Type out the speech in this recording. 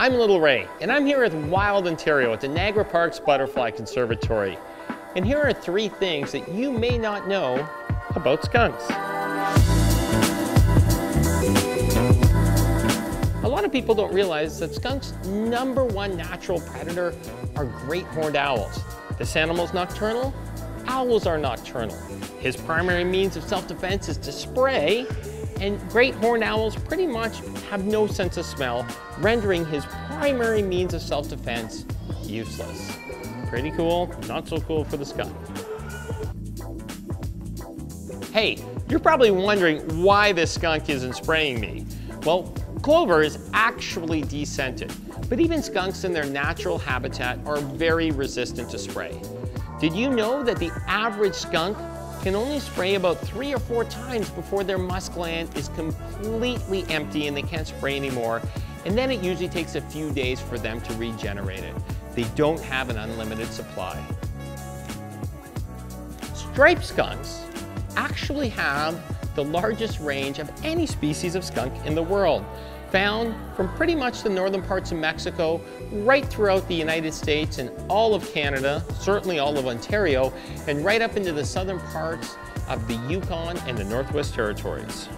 I'm Little Ray, and I'm here at Wild Ontario at the Niagara Parks Butterfly Conservatory. And here are three things that you may not know about skunks. A lot of people don't realize that skunks' number one natural predator are great horned owls. This animal's nocturnal, owls are nocturnal. His primary means of self-defense is to spray, and great horned owls pretty much have no sense of smell, rendering his primary means of self-defense useless. Pretty cool, not so cool for the skunk. Hey, you're probably wondering why this skunk isn't spraying me. Well, clover is actually descented, but even skunks in their natural habitat are very resistant to spray. Did you know that the average skunk can only spray about three or four times before their musk gland is completely empty and they can't spray anymore. And then it usually takes a few days for them to regenerate it. They don't have an unlimited supply. Striped skunks actually have the largest range of any species of skunk in the world found from pretty much the northern parts of Mexico, right throughout the United States and all of Canada, certainly all of Ontario, and right up into the southern parts of the Yukon and the Northwest Territories.